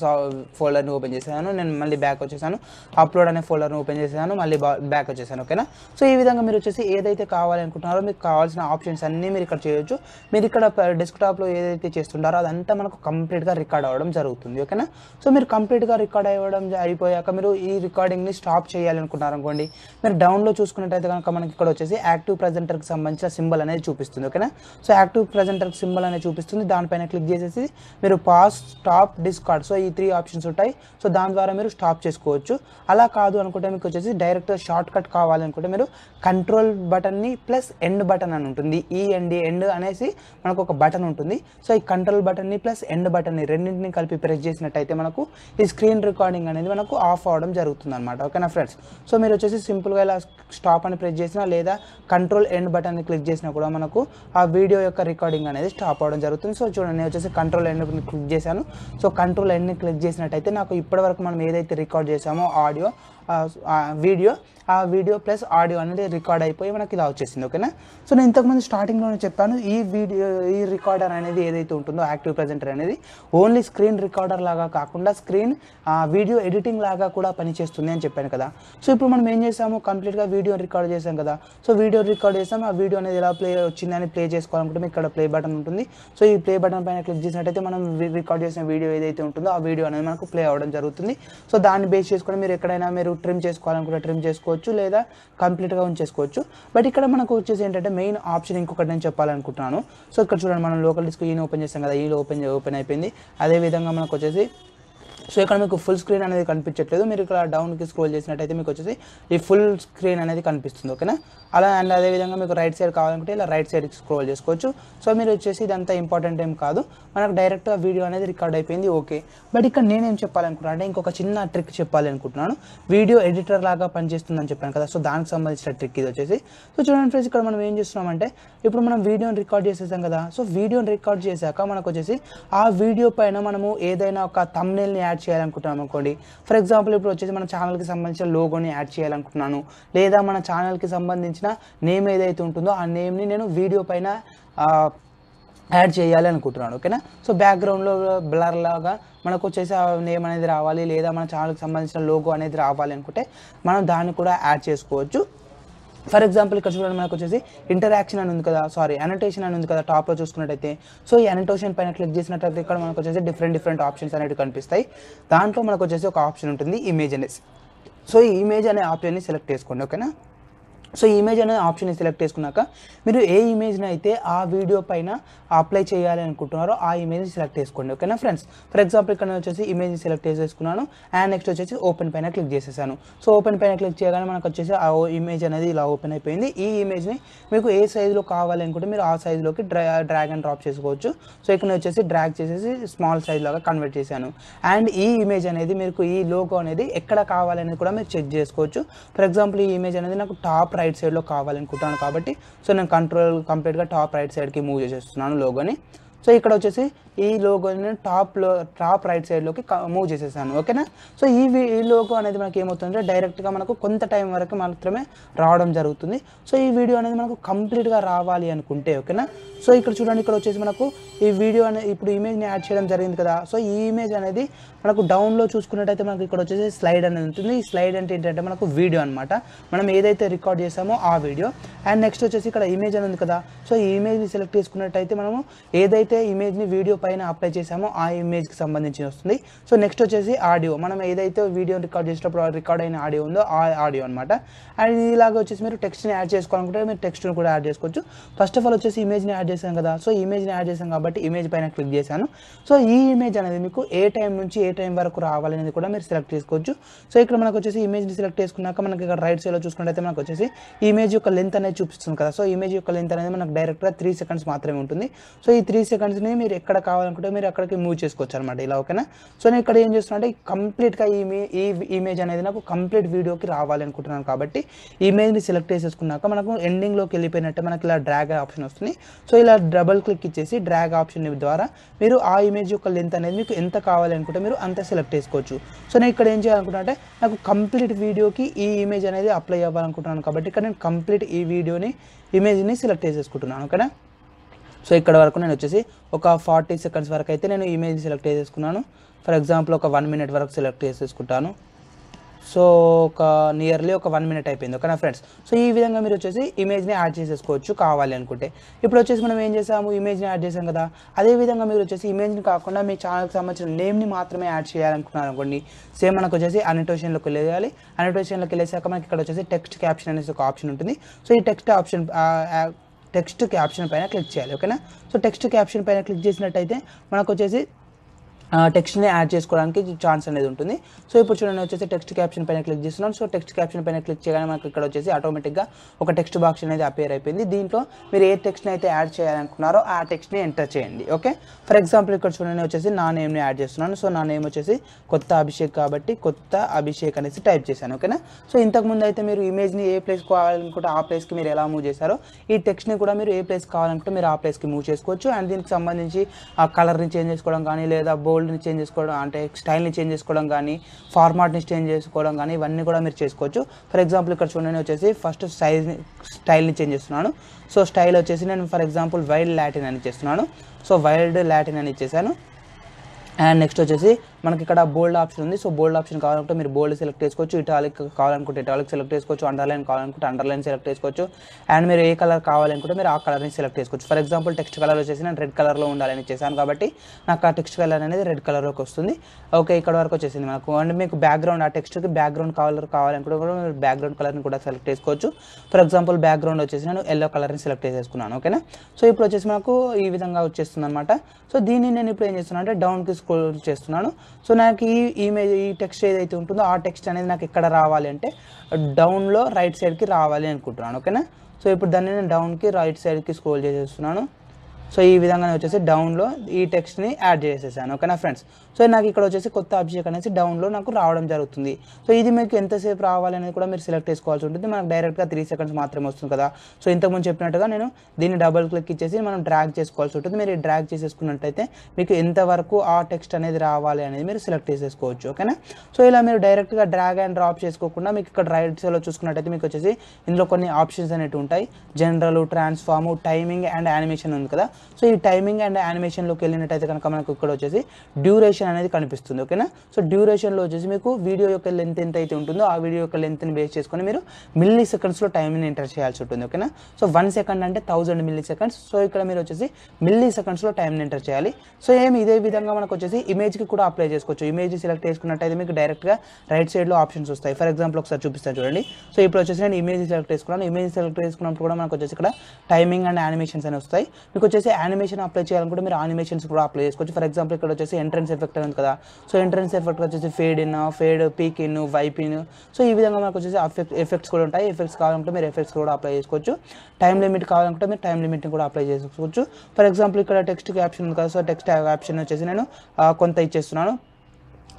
ఫోల్డర్ని ఓపెన్ చేశాను నేను మళ్ళీ బ్యాక్ వచ్చేసాను. అప్లోడ్ అనే ఫోల్డర్ని ఓపెన్ చేశాను మళ్ళీ బ్యాక్ వచ్చేసాను. ఓకేనా? సో ఈ విధంగా మీరు వచ్చేసి ఏదైతే కావాలనుకుంటున్నారో మీకు కావాల్సిన ఆప్షన్స్ అన్నీ మీరు ఇక్కడ చేయొచ్చు. మీరు ఇక్కడ డెస్క్టాప్లో ఏదైతే చేస్తుంటారో అదంతా మనకు కంప్లీట్గా రికార్డ్ అవ్వడం జరుగుతుంది. ఓకేనా? సో మీరు కంప్లీట్గా రికార్డ్ అవ్వడం అయిపోయాక మీరు ఈ రికార్డింగ్ని స్టాప్ చేయాలనుకుంటున్నారు అనుకోండి మీరు డౌన్లో చూసుకున్నట్టయితే కనుక మనకి ఇక్కడ వచ్చేసి యాక్టివ్ ప్రజెంటర్కి సంబంధించిన సింబల్ అనేది చూపిస్తుంది. ఓకేనా? సో యాక్టివ్ ప్రజెంటర్ సింబల్ అనేది చూపిస్తుంది. దానిపైన క్లిక్ చేసేసి మీరు పాస్ స్టాప్ డిస్కార్డ్ సో ఈ త్రీ ఆప్షన్స్ ఉంటాయి. సో దాని ద్వారా మీరు స్టాప్ చేసుకోవచ్చు. అలా కాదు అనుకుంటే మీకు వచ్చేసి డైరెక్ట్ షార్ట్ కట్ కావాలనుకుంటే మీరు కంట్రోల్ బటన్ని ప్లస్ ఎండ్ బటన్ అని ఉంటుంది. ఈ ఎండ్ ఎండ్ అనేసి మనకు ఒక బటన్ ఉంటుంది. సో ఈ కంట్రోల్ బటన్ని ప్లస్ ఎండ్ బటన్ని రెండింటిని కలిపి ప్రెస్ చేసినట్టయితే మనకు ఈ స్క్రీన్ రికార్డింగ్ అనేది మనకు ఆఫ్ అవ్వడం జరుగుతుంది అనమాట ఓకేనా ఫ్రెండ్స్ సో మీరు వచ్చేసి సింపుల్గా ఇలా స్టాప్ అని ప్రెస్ చేసినా లేదా కంట్రోల్ ఎండ్ బటన్ని క్లిక్ చేసినా కూడా మనకు ఆ వీడియో యొక్క రికార్డింగ్ అనేది స్టాప్ అవ్వడం జరుగుతుంది. సో చూడండి వచ్చేసి కంట్రోల్ ఎండ్ క్లిక్ చేశాను. సో కంట్రోల్ ఎన్ని క్లిక్ చేసినట్టయితే నాకు ఇప్పటివరకు మనం ఏదైతే రికార్డ్ చేసామో ఆడియో వీడియో ఆ వీడియో ప్లస్ ఆడియో అనేది రికార్డ్ అయిపోయి మనకి ఇలా వచ్చేసింది ఓకేనా? సో నేను ఇంతకుముందు స్టార్టింగ్లోనే చెప్పాను ఈ వీడియో ఈ రికార్డర్ అనేది ఏదైతే ఉంటుందో యాక్టివ్ ప్రజెంటర్ అనేది ఓన్లీ స్క్రీన్ రికార్డర్ లాగా కాకుండా స్క్రీన్ వీడియో ఎడిటింగ్ లాగా కూడా పనిచేస్తుంది అని చెప్పాను కదా. సో ఇప్పుడు మనం ఏం చేసాము? కంప్లీట్గా వీడియో రికార్డ్ చేసాం కదా. సో వీడియో రికార్డ్ చేసాం ఆ వీడియో అనేది ఎలా ప్లే వచ్చిందని ప్లే చేసుకోవాలనుకుంటే ఇక్కడ ప్లే బటన్ ఉంటుంది. సో ఈ ప్లే బటన్ పైన క్లిక్ చేసినట్టయితే మనం రికార్డ్ చేసిన వీడియో ఏదైతే ఉంటుందో ఆ వీడియో అనేది మనకు ప్లే అవ్వడం జరుగుతుంది. సో దాన్ని బేస్ చేసుకొని మీరు ఎక్కడైనా మీరు ట్రిమ్ చేసుకోవాలనుకుంటే ట్రిమ్ చేసుకోవచ్చు లేదా కంప్లీట్గా ఉంచేసుకోవచ్చు. బట్ ఇక్కడ మనకు వచ్చేసి ఏంటంటే మెయిన్ ఆప్షన్ ఇంకొకటి నేను చెప్పాలనుకుంటున్నాను. సో ఇక్కడ చూడండి మనం లోకల్ డిస్క్ ఈయన ఓపెన్ చేస్తాం కదా ఈ ఓపెన్ ఓపెన్ అయిపోయింది. అదే విధంగా మనకు వచ్చేసి సో ఇక్కడ మీకు ఫుల్ స్క్రీన్ అనేది కనిపించట్లేదు. మీరు ఇక్కడ డౌన్కి స్క్రోల్ చేసినట్టయితే మీకు వచ్చేసి ఈ ఫుల్ స్క్రీన్ అనేది కనిపిస్తుంది ఓకేనా? అలా అండ్ అదేవిధంగా మీకు రైట్ సైడ్ కావాలనుకుంటే ఇలా రైట్ సైడ్కి స్క్రోల్ చేసుకోవచ్చు. సో మీరు వచ్చేసి ఇదంతా ఇంపార్టెంట్ ఏం కాదు. మనకు డైరెక్ట్గా వీడియో అనేది రికార్డ్ అయిపోయింది ఓకే. బట్ ఇక్కడ నేనేం చెప్పాలనుకున్నాను అంటే ఇంకొక చిన్న ట్రిక్ చెప్పాలి అనుకుంటున్నాను వీడియో ఎడిటర్ లాగా పనిచేస్తుందని చెప్పాను కదా సో దానికి సంబంధించిన ట్రిక్ ఇది వచ్చేసి. సో చూడండి ఫ్రెండ్స్ ఇక్కడ మనం ఏం చేస్తున్నామంటే ఇప్పుడు మనం వీడియోని రికార్డ్ చేసేసాం కదా సో వీడియోని రికార్డ్ చేశాక మనకు వచ్చేసి ఆ వీడియో పైన మనము ఏదైనా ఒక తమ్నేల్ని యాడ్ యాడ్ చేయాలనుకుంటున్నాం అనుకోండి. ఫర్ ఎగ్జాంపుల్ ఇప్పుడు వచ్చేసి మన ఛానల్కి సంబంధించిన లోగోని యాడ్ చేయాలనుకుంటున్నాను. లేదా మన ఛానల్కి సంబంధించిన నేమ్ ఏదైతే ఉంటుందో ఆ నేమ్ని నేను వీడియో పైన యాడ్ చేయాలి అనుకుంటున్నాను. ఓకేనా సో బ్యాక్గ్రౌండ్లో బ్లర్ లాగా మనకు వచ్చేసి ఆ నేమ్ అనేది రావాలి. లేదా మన ఛానల్కి సంబంధించిన లోగో అనేది రావాలి అనుకుంటే మనం దాన్ని కూడా యాడ్ చేసుకోవచ్చు. ఫర్ ఎగ్జాంపుల్ ఇక్కడ చూడండి మనకు వచ్చేసి ఇంటరాక్షన్ అని ఉంది కదా సారీ అనటేషన్ అని ఉంది కదా టాప్లో చూసుకున్నట్టయితే. సో ఈ అనటేషన్ పైన క్లిక్ చేసినట్టయితే ఇక్కడ మనకు వచ్చేసి డిఫరెంట్ డిఫరెంట్ ఆప్షన్స్ అనేవి కనిపిస్తాయి. దాంట్లో మనకు వచ్చేసి ఒక ఆప్షన్ ఉంటుంది ఇమేజ్ అనేసి సో ఈ ఇమేజ్ అనే ఆప్షన్ని సెలెక్ట్ చేసుకోండి ఓకేనా సో ఈ ఇమేజ్ అనే ఆప్షన్ సెలెక్ట్ చేసుకున్నాక మీరు ఏ ఇమేజ్ని అయితే ఆ వీడియో పైన అప్లై చేయాలి అనుకుంటున్నారో ఆ ఇమేజ్ సెలెక్ట్ చేసుకోండి ఓకేనా ఫ్రెండ్స్ ఫర్ ఎగ్జాంపుల్ ఇక్కడ వచ్చేసి ఇమేజ్ సెలెక్ట్ చేసేసుకున్నాను అండ్ నెక్స్ట్ వచ్చేసి ఓపెన్ పైన క్లిక్ చేసేసాను. సో ఓపెన్ పైన క్లిక్ చేయగానే మనకు వచ్చేసి ఆ ఇమేజ్ అనేది ఇలా ఓపెన్ అయిపోయింది. ఈ ఇమేజ్ని మీకు ఏ సైజులో కావాలి అనుకుంటే మీరు ఆ సైజులోకి డ్రా డ్రాగ్ అండ్ డ్రాప్ చేసుకోవచ్చు. సో ఇక్కడ వచ్చేసి డ్రాగ్ చేసేసి స్మాల్ సైజ్ లాగా కన్వర్ట్ చేశాను. అండ్ ఈ ఇమేజ్ అనేది మీకు ఈ లోగో అనేది ఎక్కడ కావాలనేది కూడా మీరు చెక్ చేసుకోవచ్చు. ఫర్ ఎగ్జాంపుల్ ఈ ఇమేజ్ అనేది నాకు టాప్ రైట్ సైడ్లో కావాలనుకుంటున్నాను కాబట్టి సో నేను కంట్రోల్ కంప్లీట్గా టాప్ రైట్ సైడ్కి మూవ్ చేసేస్తున్నాను లోగోని సో ఇక్కడ వచ్చేసి ఈ లోగోని టాప్లో టాప్ రైట్ సైడ్లోకి మూవ్ చేసేసాను ఓకేనా? సో ఈ ఈ లోగో అనేది మనకి ఏమవుతుందంటే డైరెక్ట్గా మనకు కొంత టైం వరకు మాత్రమే రావడం జరుగుతుంది. సో ఈ వీడియో అనేది మనకు కంప్లీట్గా రావాలి అనుకుంటే ఓకేనా? సో ఇక్కడ చూడండి ఇక్కడ వచ్చేసి మనకు ఈ వీడియో అనేది ఇప్పుడు ఇమేజ్ని యాడ్ చేయడం జరిగింది కదా. సో ఈ ఇమేజ్ అనేది మనకు డౌన్లో చూసుకున్నట్టయితే మనకు ఇక్కడ వచ్చేసి స్లైడ్ అనేది ఉంటుంది. ఈ స్లైడ్ అంటే ఏంటంటే మనకు వీడియో అనమాట మనం ఏదైతే రికార్డ్ చేసామో ఆ వీడియో అండ్ నెక్స్ట్ వచ్చేసి ఇక్కడ ఇమేజ్ అని ఉంది కదా. సో ఈ ఇమేజ్ని సెలెక్ట్ చేసుకున్నట్టయితే మనము ఏదైతే ఇమేజ్ని వీడియో పైన అప్లై చేసామో ఆ ఇమేజ్కి సంబంధించి వస్తుంది. సో నెక్స్ట్ వచ్చేసి ఆడియో మనం ఏదైతే వీడియో రికార్డ్ చేసేటప్పుడు రికార్డ్ అయిన ఆడియో ఉందో ఆ ఆడియో అనమాట అండ్ ఇలాగ వచ్చేసి మీరు టెక్స్ట్ని యాడ్ చేసుకోవాలనుకుంటే మీరు టెక్స్ట్ని కూడా యాడ్ చేసుకోవచ్చు. ఫస్ట్ ఆఫ్ ఆల్ వచ్చేసి ఇమేజ్ని యాడ్ చేశాం కదా. సో ఇమేజ్ని యాడ్ చేశాం కాబట్టి ఇమేజ్ పైన క్లిక్ చేశాను. సో ఈ ఇమేజ్ అనేది మీకు ఏ టైం నుంచి ఏ టైం వరకు రావాలనేది కూడా మీరు సెలెక్ట్ చేసుకోవచ్చు. సో ఇక్కడ మనకు వచ్చేసి ఇమేజ్ని సెలెక్ట్ చేసుకున్నాక మనకి ఇక్కడ రైట్ సైడ్లో చూసుకున్నట్టయితే మనకు వచ్చేసి ఇమేజ్ యొక్క లెంత్ అనేది చూపిస్తుంది కదా. సో ఇమేజ్ యొక్క లెంత్ అనేది మనకు డైరెక్ట్గా త్రీ సెకండ్స్ మాత్రమే ఉంటుంది. సో ఈ త్రీ సెకండ్స్ని మీరు ఎక్కడ కావాలనుకుంటే మీరు అక్కడికి మూవ్ చేసుకోవచ్చు అనమాట ఇలా ఓకేనా? సో నేను ఇక్కడ ఏం చేస్తున్నా అంటే కంప్లీట్గా ఈ ఈ ఇమేజ్ అనేది నాకు కంప్లీట్ వీడియోకి రావాలనుకుంటున్నాను కాబట్టి ఇమేజ్ని సెలెక్ట్ చేసేసుకున్నాక మనకు ఎండింగ్లోకి వెళ్ళిపోయినట్టే మనకి ఇలా డ్రాగ్ ఆప్షన్ వస్తుంది. సో ఇలా డబల్ క్లిక్ ఇచ్చేసి డ్రాగ్ ఆప్షన్ ద్వారా మీరు ఆ ఇమేజ్ యొక్క లెంత్ అనేది మీకు ఎంత కావాలనుకుంటే మీరు అంత సెలెక్ట్ చేసుకోవచ్చు. సో నేను ఇక్కడ ఏం చేయాలనుకుంటున్నా అంటే నాకు కంప్లీట్ వీడియోకి ఈ ఇమేజ్ అనేది అప్లై అవ్వాలనుకుంటున్నాను కాబట్టి ఇక్కడ నేను కంప్లీట్ ఈ వీడియోని ఇమేజ్ని సెలెక్ట్ చేసేసుకుంటున్నాను ఓకేనా? సో ఇక్కడ వరకు నేను వచ్చేసి ఒక ఫార్టీ సెకండ్స్ వరకు అయితే నేను ఇమేజ్ సెలెక్ట్ చేసేసుకున్నాను. ఫర్ ఎగ్జాంపుల్ ఒక వన్ మినిట్ వరకు సెలెక్ట్ చేసేసుకుంటాను. సో ఒక నియర్లీ ఒక వన్ మినిట్ అయిపోయింది. ఓకేనా ఫ్రెండ్స్? సో ఈ విధంగా మీరు వచ్చేసి ఇమేజ్ని యాడ్ చేసేసుకోవచ్చు కావాలి అనుకుంటే. ఇప్పుడు వచ్చేసి మనం ఏం చేసాము? ఇమేజ్ని యాడ్ చేసాం కదా. అదే విధంగా మీరు వచ్చేసి ఇమేజ్ని కాకుండా మీ ఛానల్కి సంబంధించిన నేమ్ని మాత్రమే యాడ్ చేయాలనుకున్నారు అనుకోండి. సేమ్ మనకు వచ్చేసి అనోటేషన్లోకి వెళ్ళేయాలి. అనోటేషన్లోకి వెళ్ళేసాక మనకి ఇక్కడ వచ్చేసి టెక్స్ట్ క్యాప్షన్ అనేసి ఒక ఆప్షన్ ఉంటుంది. సో ఈ టెక్స్ట్ ఆప్షన్ టెక్స్ట్ క్యాప్షన్ పైన క్లిక్ చేయాలి ఓకేనా సో టెక్స్ట్ క్యాప్షన్ పైన క్లిక్ చేసినట్టయితే మనకు వచ్చేసి టెక్స్ట్ని యాడ్ చేసుకోవడానికి ఛాన్స్ అనేది ఉంటుంది. సో ఇప్పుడు చూడండి వచ్చేసి టెక్స్ట్ క్యాప్షన్ పైన క్లిక్ చేస్తున్నాను సో టెక్స్ట్ క్యాప్షన్ పైన క్లిక్ చేయగానే మనకి ఇక్కడ వచ్చేసి ఆటోమేటిక్గా ఒక టెక్స్ట్ బాక్స్ అనేది అపేర్ అయిపోయింది. దీంట్లో మీరు ఏ టెక్స్ట్ని అయితే యాడ్ చేయాలనుకున్నారో ఆ టెక్స్ట్ని ఎంటర్ చేయండి. ఓకే ఫర్ ఎగ్జాంపుల్ ఇక్కడ చూడండి వచ్చేసి నా నేమ్ని యాడ్ చేస్తున్నాను. సో నా నేమ్ వచ్చేసి కొత్త అభిషేక్ కాబట్టి కొత్త అభిషేక్ అనేసి టైప్ చేశాను. ఓకేనా సో ఇంతకుముందు అయితే మీరు ఇమేజ్ని ఏ ప్లేస్ కావాలనుకుంటే ఆ ప్లేస్కి మీరు ఎలా మూవ్ చేశారో ఈ టెక్స్ట్ని కూడా మీరు ఏ ప్లేస్ కావాలనుకుంటే మీరు ఆ ప్లేస్కి మూవ్ చేసుకోవచ్చు. అండ్ దీనికి సంబంధించి ఆ కలర్ని చేంజ్ చేసుకోవడం కానీ లేదా బోల్డ్ని చేంజ్ చేసుకోవడం అంటే స్టైల్ని చేంజ్ చేసుకోవడం కానీ ఫార్మాట్ని చేంజ్ చేసుకోవడం కానీ ఇవన్నీ కూడా మీరు చేసుకోవచ్చు. ఫర్ ఎగ్జాంపుల్ ఇక్కడ చూడండి వచ్చేసి ఫస్ట్ సైజ్ని స్టైల్ని చేంజ్ చేస్తున్నాను. సో స్టైల్ వచ్చేసి నేను ఫర్ ఎగ్జాంపుల్ వైల్డ్ లాటిన్ అని చేస్తున్నాను. సో వైల్డ్ లాటిన్ అని ఇచ్చేసాను. అండ్ నెక్స్ట్ వచ్చేసి మనకి ఇక్కడ బోల్డ్ ఆప్షన్ ఉంది. సో బోల్డ్ ఆప్షన్ కావాలంటే మీరు బోల్డ్ సెలెక్ట్ చేసుకోవచ్చు. ఇటాలిక్ కావాలనుకుంటే ఇటాలిక్ సెలెక్ట్ చేసుకోవచ్చు. అండర్లైన్ కావాలనుకుంటే అండర్లైన్ సెలెక్ట్ చేసుకోవచ్చు. అండ్ మీరు ఏ కలర్ కావాలనుకుంటే మీరు ఆ కలర్ని సెలెక్ట్ చేసుకోవచ్చు. ఫర్ ఎగ్జాంపుల్ టెక్స్ట్ కలర్ వచ్చేసి నేను రెడ్ కలర్లో ఉండాలని చేశాను కాబట్టి నాకు ఆ టెక్స్ట్ కలర్ అనేది రెడ్ కలర్లోకి వస్తుంది. ఓకే ఇక్కడ వరకు వచ్చేసింది మనకు. అండ్ మీకు బ్యాక్గ్రౌండ్ ఆ టెక్స్ట్కి బ్యాక్గ్రౌండ్ కలర్ కావాలనుకుంటే కూడా మీరు బ్యాక్గ్రౌండ్ కలర్ని కూడా సెలెక్ట్ చేసుకోవచ్చు. ఫర్ ఎగ్జాంపుల్ బ్యాక్గ్రౌండ్ వచ్చేసి నేను ఎల్లో కలర్ని సెలెక్ట్ చేసేసుకున్నాను. ఓకేనా సో ఇప్పుడు వచ్చేసి మనకు ఈ విధంగా వచ్చేస్తుంది అనమాట సో దీన్ని నేను ఇప్పుడు ఏం చేస్తున్నాను అంటే డౌన్కి స్క్రోల్ చేస్తున్నాను. సో నాకు ఈ ఇమేజ్ ఈ టెక్స్ట్ ఏదైతే ఉంటుందో ఆ టెక్స్ట్ అనేది నాకు ఎక్కడ రావాలి అంటే డౌన్లో రైట్ సైడ్కి రావాలి అనుకుంటున్నాను ఓకేనా సో ఇప్పుడు దాన్ని నేను డౌన్కి రైట్ సైడ్కి స్క్రోల్ చేసేస్తున్నాను. సో ఈ విధంగా వచ్చేసి డౌన్లో ఈ టెక్స్ట్ని యాడ్ చేసేసాను ఓకేనా ఫ్రెండ్స్ సో నాకు ఇక్కడ వచ్చేసి కొత్త అభిషేక్ అనేసి డౌన్లో నాకు రావడం జరుగుతుంది. సో ఇది మీకు ఎంతసేపు రావాలి అనేది కూడా మీరు సెలెక్ట్ చేసుకోవాల్సి ఉంటుంది. మనకు డైరెక్ట్గా త్రీ సెకండ్స్ మాత్రమే వస్తుంది కదా. సో ఇంతకుముందు చెప్పినట్టుగా నేను దీన్ని డబల్ క్లిక్ ఇచ్చేసి మనం డ్రాగ్ చేసుకోవాల్సి ఉంటుంది. మీరు డ్రాగ్ చేసేసుకున్నట్టయితే మీకు ఎంతవరకు ఆ టెక్స్ట్ అనేది రావాలి అనేది మీరు సెలెక్ట్ చేసేసుకోవచ్చు. ఓకేనా? సో ఇలా మీరు డైరెక్ట్గా డ్రాగ్ అండ్ డ్రాప్ చేసుకోకుండా మీకు ఇక్కడ రైట్ సైడ్లో చూసుకున్నట్టయితే మీకు వచ్చేసి ఇందులో కొన్ని ఆప్షన్స్ అనేవి ఉంటాయి. General transform timing and animation ఉంది కదా. సో ఈ టైమింగ్ అండ్ యానిమేషన్లోకి వెళ్ళినట్టయితే కనుక మనకు ఇక్కడ వచ్చేసి డ్యూరేషన్ డ్యూరేషన్ అనేది కనిపిస్తుంది ఓకేనా సో డ్యూరేషన్లో వచ్చేసి మీకు వీడియో యొక్క లెంత్ ఎంత అయితే ఉంటుందో ఆ వీడియో యొక్క లెంత్ని బేస్ చేసుకొని మీరు మిల్లీ సెకండ్స్లో టైంని ఎంటర్ చేయాల్సి ఉంటుంది ఓకేనా సో వన్ సెకండ్ అంటే థౌజండ్ మిల్లీ సెకండ్స్ సో ఇక్కడ మీరు వచ్చేసి మిల్లీ సెకండ్స్లో టైంని ఎంటర్ చేయాలి. సో ఏమి? ఇదే విధంగా మనకు వచ్చేసి ఇమేజ్కి కూడా అప్లై చేసుకోవచ్చు. ఇమేజ్ సెలెక్ట్ చేసుకున్నట్టయితే మీకు డైరెక్ట్గా రైట్ సైడ్లో ఆప్షన్స్ వస్తాయి. ఫర్ ఎగ్జాంపుల్ ఒకసారి చూపిస్తాను చూడండి. సో ఇప్పుడు వచ్చేసి నేను ఇమేజ్ సెలెక్ట్ చేసుకున్నాను. ఇమేజ్ సెలెక్ట్ చేసుకున్నప్పుడు కూడా మనకు వచ్చేసి ఇక్కడ టైమింగ్ అండ్ యానిమేషన్స్ అని వస్తాయి. మీకు వచ్చేసి యానిమేషన్ అప్లై చేయాలనుకుంటే మీరు యానిమేషన్స్ కూడా అప్లై చేసుకోవచ్చు. ఫర్ ఎగ్జాంపుల్ ఇక్కడ వచ్చేసి ఎంట్రన్స్ ఎఫెక్ట్ ఉంది కదా. సో ఎంట్రన్స్ ఎఫెక్ట్ వచ్చేసి fade in fade peek in wipe in so ఈ విధంగా మనకు వచ్చేసి ఎఫెక్ట్స్ కూడా ఉంటాయి. ఎఫెక్ట్స్ కావాలంటే మీరు ఎఫెక్ట్స్ కూడా అప్లై చేసుకోవచ్చు. టైం లిమిట్ కావాలంటే మీరు టైం లిమిట్ని కూడా అప్లై చేసుకోవచ్చు. ఫర్ ఎగ్జాంపుల్ ఇక్కడ టెక్స్ట్ క్యాప్షన్ ఉంది కదా. సో టెక్స్ట్ క్యాప్షన్ వచ్చేసి నేను కొంత ఇచ్చేస్తున్నాను.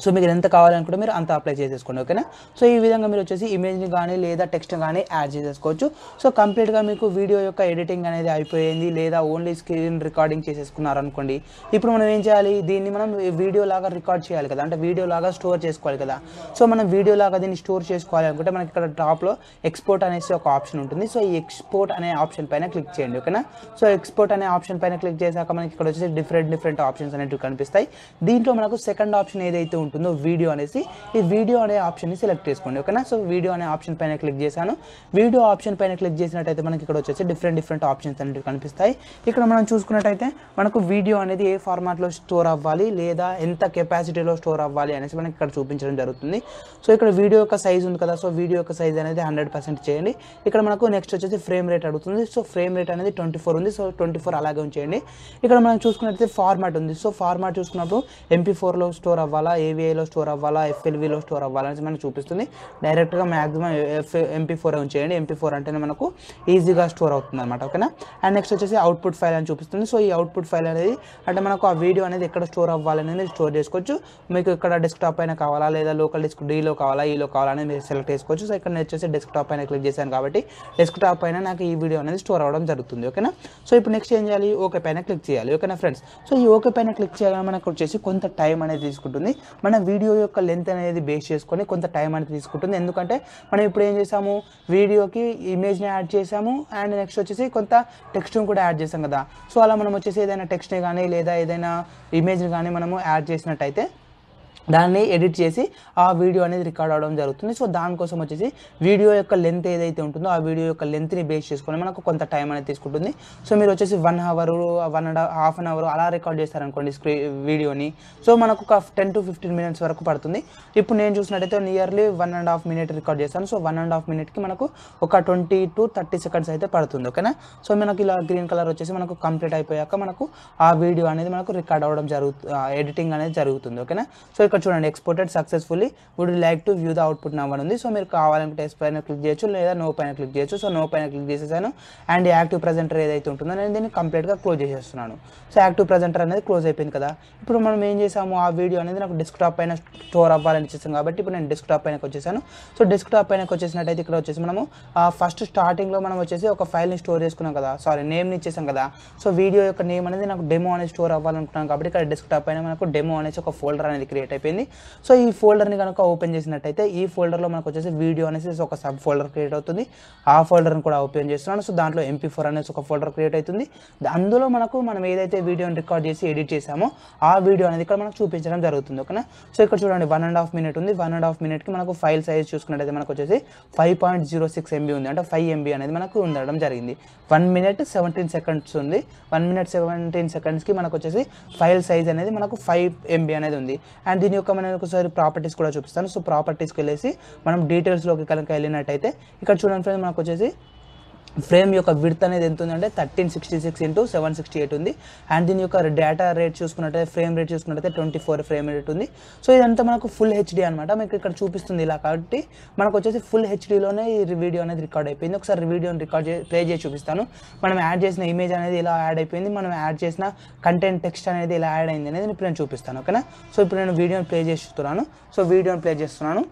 సో మీకు ఎంత కావాలనుకుంటే మీరు అంత అప్లై చేసేసుకోండి ఓకేనా? సో ఈ విధంగా మీరు వచ్చేసి ఇమేజ్ని కానీ లేదా టెక్స్ట్ కానీ యాడ్ చేసేసుకోవచ్చు. సో కంప్లీట్గా మీకు వీడియో యొక్క ఎడిటింగ్ అనేది అయిపోయింది లేదా ఓన్లీ స్క్రీన్ రికార్డింగ్ చేసేసుకున్నారు అనుకోండి ఇప్పుడు మనం ఏం చేయాలి? దీన్ని మనం వీడియో లాగా రికార్డ్ చేయాలి కదా అంటే వీడియో లాగా స్టోర్ చేసుకోవాలి కదా. సో మనం వీడియో లాగా దీన్ని స్టోర్ చేసుకోవాలి అనుకుంటే మనకి ఇక్కడ టాప్లో ఎక్స్పోర్ట్ అనేసి ఒక ఆప్షన్ ఉంటుంది. సో ఈ ఎక్స్పోర్ట్ అనే ఆప్షన్ పైన క్లిక్ చేయండి ఓకేనా? సో ఎక్స్పోర్ట్ అనే ఆప్షన్ పైన క్లిక్ చేశాక మనకి ఇక్కడ వచ్చేసి డిఫరెంట్ డిఫరెంట్ ఆప్షన్స్ అనేవి కనిపిస్తాయి. దీంట్లో మనకు సెకండ్ ఆప్షన్ ఏదైతే ఉంటుందో వీడియో అనేసి ఈ వీడియో అనే ఆప్షన్ని సెలెక్ట్ చేసుకోండి ఓకేనా? సో వీడియో అనే ఆప్షన్ పైన క్లిక్ చేశాను. వీడియో ఆప్షన్ పైన క్లిక్ చేసినట్టయితే మనకి ఇక్కడ వచ్చేసి డిఫరెంట్ డిఫరెంట్ ఆప్షన్స్ అనేవి కనిపిస్తాయి. ఇక్కడ మనం చూసుకున్నట్టయితే మనకు వీడియో అనేది ఏ ఫార్మాట్లో స్టోర్ అవ్వాలి లేదా ఎంత కెపాసిటీలో స్టోర్ అవ్వాలి అనేసి మనకి ఇక్కడ చూపించడం జరుగుతుంది. సో ఇక్కడ వీడియో యొక్క సైజ్ ఉంది కదా సో వీడియో యొక్క సైజ్ అనేది హండ్రెడ్ పర్సెంట్ చేయండి. ఇక్కడ మనకు నెక్స్ట్ వచ్చేసి ఫ్రేమ్ రేట్ అడుగుతుంది. సో ఫ్రేమ్ రేట్ అనేది ట్వంటీ ఫోర్ ఉంది. సో ట్వంటీ ఫోర్ అలాగే ఉంచేయండి. ఇక్కడ మనం చూసుకున్నట్టయితే ఫార్మాట్ ఉంది. సో ఫార్మాట్ చూసుకున్నప్పుడు ఎంపీ ఫోర్లో స్టోర్ అవ్వాలా? ఏవిఐలో స్టోర్ అవ్వాలా? ఎఫ్ఎల్విలో స్టోర్ అవ్వాలా అనేసి మనకు చూపిస్తుంది. డైరెక్ట్గా మ్యాక్సిమం ఎఫ్ ఎంపీ ఫోర్ ఉంచేయండి. ఎంపీ ఫోర్ అంటేనే మనకు ఈజీగా స్టోర్ అవుతుంది అనమాట ఓకేనా అండ్ నెక్స్ట్ వచ్చేసి అవుట్పుట్ ఫైల్ అని చూపిస్తుంది. సో ఈ అవుట్పుట్ ఫైల్ అనేది అంటే మనకు ఆ వీడియో అనేది ఎక్కడ స్టోర్ అవ్వాలనేది స్టోర్ చేసుకోవచ్చు. మీకు ఇక్కడ డెస్క్టాప్ పైన కావాలా? లేదా లోకల్ డిస్క్ డీలో కావాలా? E ఈలో కావాలా? అనేది మీరు సెలెక్ట్ చేసుకోవచ్చు. సో ఇక్కడ నేను వచ్చేసి డెస్క్టాప్ పైన క్లిక్ చేశాను కాబట్టి డెస్క్టాప్ పైన నాకు ఈ వీడియో అనేది స్టోర్ అవ్వడం జరుగుతుంది. ఓకేనా సో ఇప్పుడు నెక్స్ట్ ఏం చేయాలి? ఓకే పైన క్లిక్ చేయాలి. ఓకేనా ఫ్రెండ్స్ సో ఈ ఓకే పైన క్లిక్ చేయాలని మనకు వచ్చేసి కొంత టైం అనేది తీసుకుంటుంది. మన వీడియో యొక్క లెంత్ అనేది బేస్ చేసుకొని కొంత టైం అనేది తీసుకుంటుంది. ఎందుకంటే మనం ఇప్పుడు ఏం చేసాము? వీడియోకి ఇమేజ్ని యాడ్ చేసాము. అండ్ నెక్స్ట్ వచ్చేసి కొంత టెక్స్ట్ని కూడా యాడ్ చేసాం కదా. సో అలా మనం వచ్చేసి ఏదైనా టెక్స్ట్ని కానీ లేదా ఏదైనా ఇమేజ్ని కానీ మనము యాడ్ చేసినట్టయితే దాన్ని ఎడిట్ చేసి ఆ వీడియో అనేది రికార్డ్ అవడం జరుగుతుంది. సో దానికోసం వచ్చేసి వీడియో యొక్క లెంత్ ఏదైతే ఉంటుందో ఆ వీడియో యొక్క లెంత్ని బేస్ చేసుకొని మనకు కొంత టైం అనేది తీసుకుంటుంది. సో మీరు వచ్చేసి one hour one and half an hour అలా రికార్డ్ చేస్తారనుకోండి స్క్రీ వీడియోని. సో మనకు ఒక టెన్ టు ఫిఫ్టీన్ మినిట్స్ వరకు పడుతుంది. ఇప్పుడు నేను చూసినట్టయితే nearly one and half minute record చేస్తాను. సో వన్ అండ్ హాఫ్ మినిట్కి మనకు ఒక ట్వంటీ టు థర్టీ సెకండ్స్ అయితే పడుతుంది. ఓకేనా? సో మనకి ఇలా గ్రీన్ కలర్ వచ్చేసి మనకు కంప్లీట్ అయిపోయాక మనకు ఆ వీడియో అనేది మనకు రికార్డ్ అవ్వడం జరుగుతుంది ఎడిటింగ్ అనేది జరుగుతుంది. ఓకేనా? సో ఇక్కడ చూడండి exported successfully would like to view the output number ఉంది. సో మీరు కావాలంటే ఎస్ పైన క్లిక్ చేయొచ్చు లేదా నో పైన క్లిక్ చేయొచ్చు. సో నో పైన క్లిక్ చేసేసాను. అండ్ యాక్టివ్ ప్రజెంటర్ ఏదైతే ఉంటుందో నేను దీన్ని కంప్లీట్గా క్లోజ్ చేసేస్తున్నాను. సో యాక్టివ్ ప్రజెంటర్ అనేది క్లోజ్ అయిపోయింది కదా. ఇప్పుడు మనం ఏం చేసాము? ఆ వీడియో అనేది నాకు డెస్క్టాప్ పైన స్టోర్ అవ్వాలని చేసాం కాబట్టి ఇప్పుడు నేను డెస్క్టాప్ పైనకి వచ్చేసాను. సో డెస్క్టాప్ పైనకి వచ్చేసినట్టయితే ఇక్కడ వచ్చేసి మనము ఫస్ట్ స్టార్టింగ్లో మనం వచ్చేసి ఒక ఫైల్ని స్టోర్ చేసుకున్నాం కదా. సారీ నేమ్ని ఇచ్చేసాం కదా. సో వీడియో యొక్క నేమ్ అనేది నాకు డెమో అనేది స్టోర్ అవ్వాలనుకున్నాను కాబట్టి ఇక్కడ డెస్క్టాప్ పైన మనకు డెమో అనేసి ఒక ఫోల్డర్ అనేది క్రియేట్ అయిపోయింది. సో ఈ ఫోల్డర్ని కనుక ఓపెన్ చేసినట్టయితే ఈ ఫోల్డర్లో మనకు వచ్చేసి వీడియో అనేసి ఒక సబ్ ఫోల్డర్ క్రియేట్ అవుతుంది. ఆ ఫోల్డర్ని కూడా ఓపెన్ చేస్తున్నాను. సో దాంట్లో ఎంపీ ఫోర్ అనేసి ఒక ఫోల్డర్ క్రియేట్ అవుతుంది. అందులో మనకు మనం ఏదైతే వీడియోని రికార్డ్ చేసి ఎడిట్ చేసామో ఆ వీడియో అనేది ఇక్కడ మనకు చూపించడం జరుగుతుంది. ఓకేనా? సో ఇక్కడ చూడండి వన్ అండ్ హాఫ్ మినిట్ ఉంది. వన్ అండ్ హాఫ్ మినిట్కి మనకు ఫైల్ సైజ్ చూసుకున్నట్టయితే మనకు వచ్చేసి five point zero six MB ఉంది. అంటే ఫైవ్ ఎంబీ అనేది మనకు ఉండడం జరిగింది. వన్ మినిట్ సెవెంటీన్ సెకండ్స్ ఉంది. వన్ మినిట్ సెవెంటీన్ సెకండ్స్కి మనకు వచ్చేసి ఫైల్ సైజ్ అనేది మనకు ఫైవ్ ఎంబీ అనేది ఉంది. అండ్ దీని యొక్క మనం ఒకసారి ప్రాపర్టీస్ కూడా చూపిస్తాను. సో ప్రాపర్టీస్కి వెళ్ళేసి మనం డీటెయిల్స్లోకి కనుక వెళ్ళినట్టయితే ఇక్కడ చూడండి ఫ్రెండ్స్ మనకు వచ్చేసి ఫ్రేమ్ యొక్క విడ్త్ అనేది ఎంత ఉందంటే thirteen sixty six into seven sixty eight ఉంది. అండ్ దీని యొక్క డేటా రేట్ చూసుకున్నట్టయితే ఫ్రేమ్ రేట్ చూసుకున్నట్టయితే ట్వంటీ ఫోర్ ఫ్రేమ్ రేట్ ఉంది. సో ఇదంతా మనకు ఫుల్ హెచ్డీ అనమాట మీకు ఇక్కడ చూపిస్తుంది ఇలా కాబట్టి మనకు వచ్చేసి ఫుల్ హెచ్డీలోనే ఈ వీడియో అనేది రికార్డ్ అయిపోయింది. ఒకసారి వీడియోని రికార్డ్ ప్లే చేసి చూపిస్తాను. మనం యాడ్ చేసిన ఇమేజ్ అనేది ఇలా యాడ్ అయిపోయింది. మనం యాడ్ చేసిన కంటెంట్ టెక్స్ట్ అనేది ఇలా యాడ్ అయింది అనేది ఇప్పుడు నేను చూపిస్తాను ఓకేనా? సో ఇప్పుడు నేను వీడియోని ప్లే చేస్తున్నాను. సో వీడియోని ప్లే చేస్తున్నాను.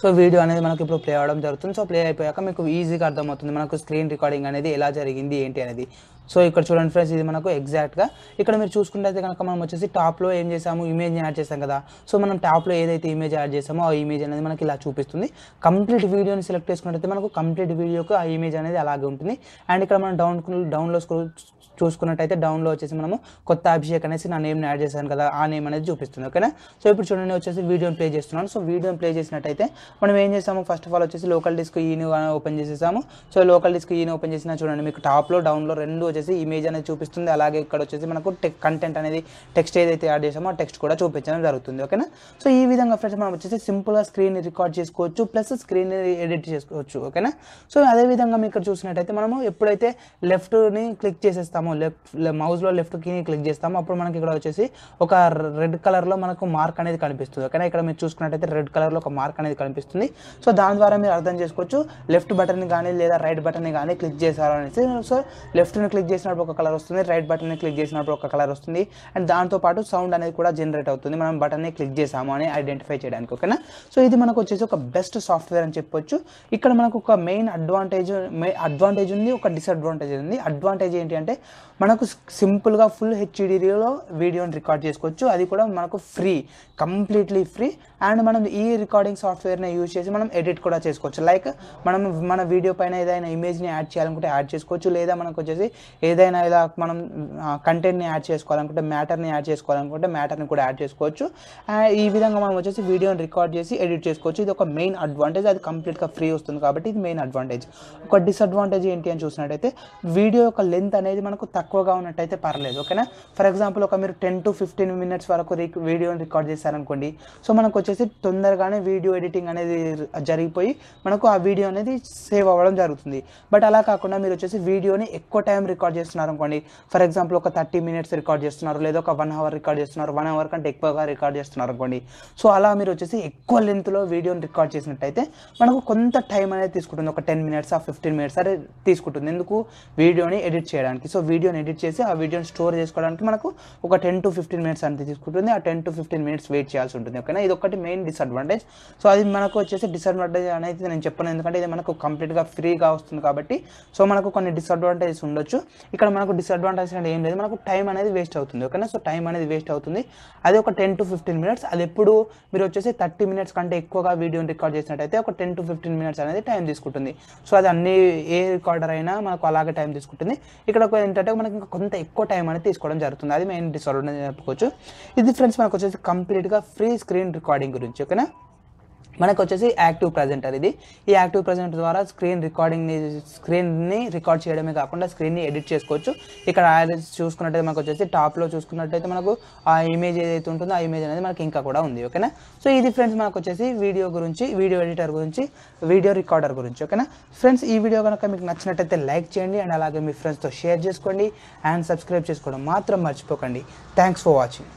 సో వీడియో అనేది మనకి ఇప్పుడు ప్లే అవ్వడం జరుగుతుంది. సో ప్లే అయిపోయాక మీకు ఈజీగా అర్థమవుతుంది. మనకు స్క్రీన్ రికార్డింగ్ అనేది ఎలా జరిగింది ఏంటి అనేది. సో ఇక్కడ చూడండి ఫ్రెండ్స్ ఇది మనకు ఎగ్జాక్ట్గా ఇక్కడ మీరు చూసుకుంటే కనుక మనం వచ్చేసి టాప్లో ఏం చేసాము? ఇమేజ్ని యాడ్ చేసాం కదా. సో మనం టాప్లో ఏదైతే ఇమేజ్ యాడ్ చేసామో ఆ ఇమేజ్ అనేది మనకి ఇలా చూపిస్తుంది. కంప్లీట్ వీడియోని సెలెక్ట్ చేసుకున్నట్టయితే మనకు కంప్లీట్ వీడియోకి ఆ ఇమేజ్ అనేది అలాగే ఉంటుంది. అండ్ ఇక్కడ మనం డౌన్ డౌన్లో చూసుకున్నట్టయితే డౌన్లో వచ్చేసి మనము కొత్త అభిషేక్ అనేసి నా నేమ్ని యాడ్ చేశాను కదా ఆ నేమ్ అనేది చూపిస్తుంది ఓకేనా సో ఇప్పుడు చూడండి వచ్చేసి వీడియోని ప్లే చేస్తున్నాను. సో వీడియోని ప్లే చేసినట్టయితే మనం ఏం చేసాము? ఫస్ట్ ఆఫ్ ఆల్ వచ్చేసి లోకల్ డిస్క్ ఈని ఓపెన్ చేసేసాము. సో లోకల్ డిస్క్ ఈని ఓపెన్ చేసినా చూడండి మీకు టాప్లో డౌన్లో రెండు వచ్చేసి ఇమేజ్ అనేది చూపిస్తుంది. అలాగే ఇక్కడ వచ్చేసి మనకు కంటెంట్ అనేది టెక్స్ట్ ఏదైతే యాడ్ చేసామో ఆ టెక్స్ట్ కూడా చూపించడం జరుగుతుంది. ఓకేనా? సో ఈ విధంగా ఫ్రెండ్స్ మనం వచ్చేసి సింపుల్గా స్క్రీన్ రికార్డ్ చేసుకోవచ్చు ప్లస్ స్క్రీన్ ఎడిట్ చేసుకోవచ్చు. ఓకేనా? సో అదే విధంగా మీకు ఇక్కడ చూసినట్టయితే మనము ఎప్పుడైతే లెఫ్ట్ని క్లిక్ చేసేస్తామో లెఫ్ట్ మౌస్లో లెఫ్ట్ కీని క్లిక్ చేస్తామో అప్పుడు మనకి ఇక్కడ వచ్చేసి ఒక రెడ్ కలర్లో మనకు మార్క్ అనేది కనిపిస్తుంది. ఓకేనా? ఇక్కడ మీరు చూసుకున్నట్టయితే రెడ్ కలర్లో ఒక మార్క్ అనేది కనిపిస్తుంది. సో దాని ద్వారా మీరు అర్థం చేసుకోవచ్చు లెఫ్ట్ బటన్ కానీ లేదా రైట్ బటన్ కానీ క్లిక్ చేశారు అనేసి. సో లెఫ్ట్ని క్లిక్ చేసినప్పుడు ఒక కలర్ వస్తుంది రైట్ బటన్ని క్లిక్ చేసినప్పుడు ఒక కలర్ వస్తుంది. అండ్ దాంతోపాటు సౌండ్ అనేది కూడా జనరేట్ అవుతుంది. మనం బటన్ని క్లిక్ చేసాము అని ఐడెంటిఫై చేయడానికి ఓకేనా? సో ఇది మనకు వచ్చేసి ఒక బెస్ట్ సాఫ్ట్వేర్ అని చెప్పొచ్చు. ఇక్కడ మనకు ఒక మెయిన్ అడ్వాంటేజ్ అడ్వాంటేజ్ ఉంది ఒక డిసడ్వాంటేజ్ ఉంది. అడ్వాంటేజ్ ఏంటి అంటే మనకు సింపుల్గా ఫుల్ హెచ్డిలో వీడియోని రికార్డ్ చేసుకోవచ్చు. అది కూడా మనకు ఫ్రీ కంప్లీట్లీ ఫ్రీ. అండ్ మనం ఈ రికార్డింగ్ సాఫ్ట్వేర్ని యూజ్ చేసి మనం ఎడిట్ కూడా చేసుకోవచ్చు. లైక్ మనం మన వీడియో పైన ఏదైనా ఇమేజ్ని యాడ్ చేయాలనుకుంటే యాడ్ చేసుకోవచ్చు. లేదా మనకు వచ్చేసి ఏదైనా ఇలా మనం కంటెంట్ని యాడ్ చేసుకోవాలనుకుంటే మ్యాటర్ని యాడ్ చేసుకోవాలనుకుంటే మ్యాటర్ని కూడా యాడ్ చేసుకోవచ్చు. ఈ విధంగా మనం వచ్చేసి వీడియోని రికార్డ్ చేసి ఎడిట్ చేసుకోవచ్చు. ఇది ఒక మెయిన్ అడ్వాంటేజ్ అది కంప్లీట్గా ఫ్రీ వస్తుంది కాబట్టి ఇది మెయిన్ అడ్వాంటేజ్ ఒక డిసడ్వాంటేజ్ ఏంటి అని చూసినట్టయితే వీడియో యొక్క లెంత్ అనేది మనకు తక్కువగా ఉన్నట్టయితే పర్లేదు ఓకేనా? ఫర్ ఎగ్జాంపుల్ ఒక మీరు టెన్ టు ఫిఫ్టీన్ మినిట్స్ వరకు రీ వీడియోని రికార్డ్ చేశారనుకోండి సో మనకు వచ్చేసి తొందరగానే వీడియో ఎడిటింగ్ అనేది జరిగిపోయి మనకు ఆ వీడియో అనేది సేవ్ అవ్వడం జరుగుతుంది. బట్ అలా కాకుండా మీరు వచ్చేసి వీడియోని ఎక్కువ టైం రికార్డ్ రికార్డ్ చేస్తున్నారు అనుకోండి. ఫర్ ఎగ్జాంపుల్ ఒక థర్టీ మినిట్స్ రికార్డ్ చేస్తున్నారు లేదా ఒక వన్ అవర్ రికార్డ్ చేస్తున్నారు వన్ అవర్ కంటే ఎక్కువగా రికార్డ్ చేస్తున్నారు అనుకోండి. సో అలా మీరు వచ్చేసి ఎక్కువ లెంత్లో వీడియోని రికార్డ్ చేసినట్టయితే మనకు కొంత టైం అనేది తీసుకుంటుంది. ఒక టెన్ మినిట్స్ ఆ ఫిఫ్టీన్ మినిట్స్ అదే తీసుకుంటుంది. ఎందుకు? వీడియోని ఎడిట్ చేయడానికి. సో వీడియోని ఎడిట్ చేసి ఆ వీడియోని స్టోర్ చేసుకోవడానికి మనకు ఒక టెన్ టు ఫిఫ్టీన్ మినిట్స్ అనేది తీసుకుంటుంది. ఆ ten to fifteen minutes wait చేయాల్సి ఉంటుంది. ఓకేనా ఇది ఒకటి మెయిన్ డిసడ్వాంటేజ్ సో అది మనకు వచ్చేసి డిసడ్వాంటేజ్ అనేది నేను చెప్పను. ఎందుకంటే ఇది మనకు కంప్లీట్గా ఫ్రీగా వస్తుంది కాబట్టి సో మనకు కొన్ని డిసడ్వాంటేజెస్ ఉండొచ్చు. ఇక్కడ మనకు డిసడ్వాంటేజ్ అనేది ఏం లేదు. మనకు టైం అనేది వేస్ట్ అవుతుంది. ఓకేనా సో టైం అనేది వేస్ట్ అవుతుంది. అది ఒక టెన్ టు ఫిఫ్టీన్ మినిట్స్ అది ఎప్పుడు మీరు వచ్చేసి థర్టీ మినిట్స్ కంటే ఎక్కువగా వీడియోని రికార్డ్ చేసినట్టయితే ఒక టెన్ టు ఫిఫ్టీన్ మినిట్స్ అనేది టైం తీసుకుంటుంది. సో అది అన్ని ఏ రికార్డర్ అయినా మనకు అలాగే టైం తీసుకుంటుంది. ఇక్కడ ఒక ఏంటంటే మనకి కొంత ఎక్కువ టైం అనేది తీసుకోవడం జరుగుతుంది. అది మెయిన్ డిసడ్వాంటేజ్ చెప్పుకోవచ్చు. ఇది ఫ్రెండ్స్ మనకు వచ్చేసి కంప్లీట్గా ఫ్రీ స్క్రీన్ రికార్డింగ్ గురించి. ఓకేనా మనకు వచ్చేసి యాక్టివ్ ప్రజెంటర్ ఇది. ఈ యాక్టివ్ ప్రజెంటర్ ద్వారా స్క్రీన్ రికార్డింగ్ని స్క్రీన్ని రికార్డ్ చేయడమే కాకుండా స్క్రీన్ని ఎడిట్ చేసుకోవచ్చు. ఇక్కడ చూసుకున్నట్టయితే మనకు వచ్చేసి టాప్లో చూసుకున్నట్టయితే మనకు ఆ ఇమేజ్ ఏదైతే ఉంటుందో ఆ ఇమేజ్ అనేది మనకి ఇంకా కూడా ఉంది ఓకేనా? సో ఇది ఫ్రెండ్స్ మనకు వచ్చేసి వీడియో గురించి వీడియో ఎడిటర్ గురించి వీడియో రికార్డర్ గురించి ఓకేనా? ఫ్రెండ్స్ ఈ వీడియో కనుక మీకు నచ్చినట్టయితే లైక్ చేయండి అండ్ అలాగే మీ ఫ్రెండ్స్తో షేర్ చేసుకోండి అండ్ సబ్స్క్రైబ్ చేసుకోవడం మాత్రం మర్చిపోకండి. Thanks for watching.